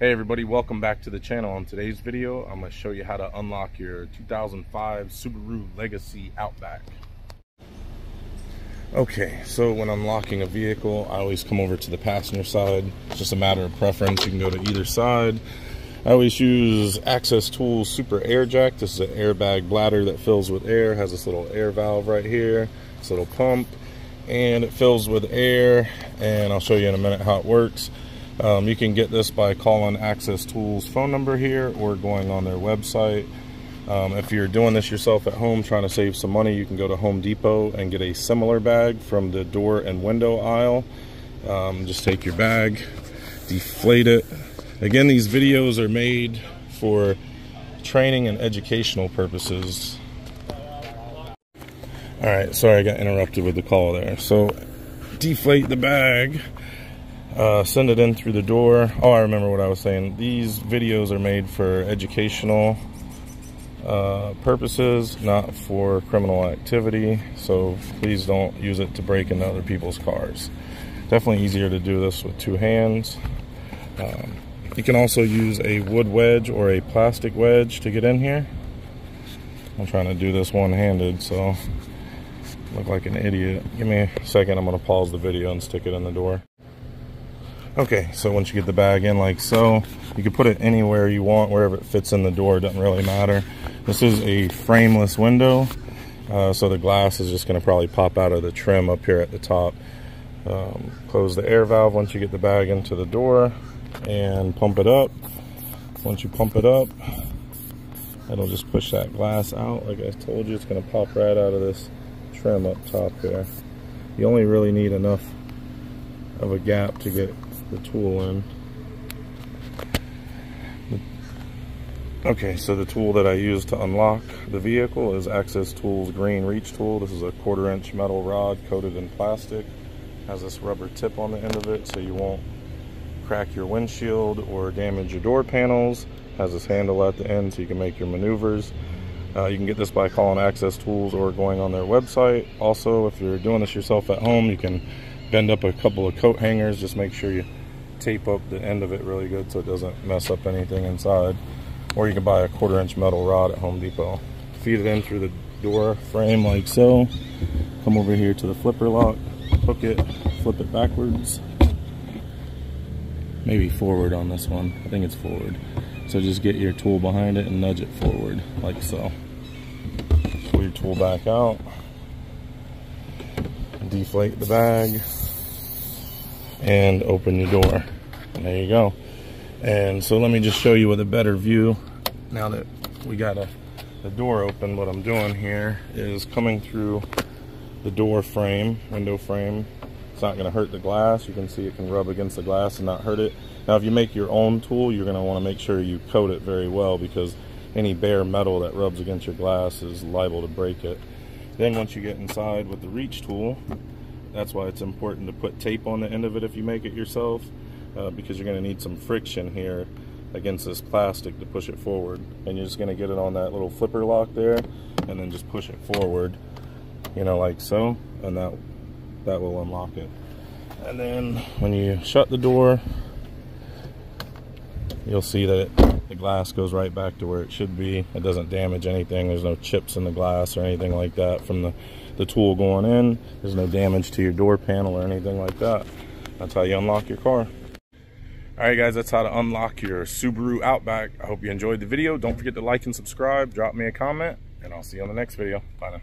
Hey everybody, welcome back to the channel. On today's video, I'm going to show you how to unlock your 2005 Subaru Legacy Outback. Okay, so when unlocking a vehicle, I always come over to the passenger side. It's just a matter of preference. You can go to either side. I always use Access Tools Super Air Jack. This is an airbag bladder that fills with air. Has this little air valve right here. This little pump. And it fills with air. And I'll show you in a minute how it works. Um, you can get this by calling Access Tools phone number here or going on their website. Um, if you're doing this yourself at home trying to save some money, you can go to Home Depot and get a similar bag from the door and window aisle. Um, just take your bag, deflate it. Again, these videos are made for training and educational purposes. All right, sorry I got interrupted with the call there. So deflate the bag uh, send it in through the door. Oh, I remember what I was saying. These videos are made for educational uh, purposes, not for criminal activity. So please don't use it to break into other people's cars. Definitely easier to do this with two hands. Um, you can also use a wood wedge or a plastic wedge to get in here. I'm trying to do this one-handed, so look like an idiot. Give me a second, I'm gonna pause the video and stick it in the door. Okay, so once you get the bag in like so, you can put it anywhere you want, wherever it fits in the door, doesn't really matter. This is a frameless window, uh, so the glass is just gonna probably pop out of the trim up here at the top. Um, close the air valve once you get the bag into the door and pump it up. Once you pump it up, it'll just push that glass out. Like I told you, it's gonna pop right out of this trim up top here. You only really need enough of a gap to get the tool in. Okay, so the tool that I use to unlock the vehicle is Access Tools Green Reach Tool. This is a quarter inch metal rod coated in plastic. Has this rubber tip on the end of it so you won't crack your windshield or damage your door panels. Has this handle at the end so you can make your maneuvers. Uh, you can get this by calling Access Tools or going on their website. Also, if you're doing this yourself at home, you can bend up a couple of coat hangers. Just make sure you tape up the end of it really good so it doesn't mess up anything inside. Or you can buy a quarter inch metal rod at Home Depot. Feed it in through the door frame like so. Come over here to the flipper lock, hook it, flip it backwards. Maybe forward on this one. I think it's forward. So just get your tool behind it and nudge it forward like so. Pull your tool back out. Deflate the bag and open your door. There you go. And so let me just show you with a better view. Now that we got a, the door open, what I'm doing here is coming through the door frame, window frame. It's not gonna hurt the glass. You can see it can rub against the glass and not hurt it. Now, if you make your own tool, you're gonna wanna make sure you coat it very well because any bare metal that rubs against your glass is liable to break it. Then once you get inside with the reach tool, that's why it's important to put tape on the end of it if you make it yourself, uh, because you're going to need some friction here against this plastic to push it forward. And you're just going to get it on that little flipper lock there, and then just push it forward, you know, like so, and that that will unlock it. And then when you shut the door, you'll see that it, the glass goes right back to where it should be. It doesn't damage anything. There's no chips in the glass or anything like that from the the tool going in. There's no damage to your door panel or anything like that. That's how you unlock your car. All right, guys, that's how to unlock your Subaru Outback. I hope you enjoyed the video. Don't forget to like and subscribe. Drop me a comment, and I'll see you on the next video. Bye now.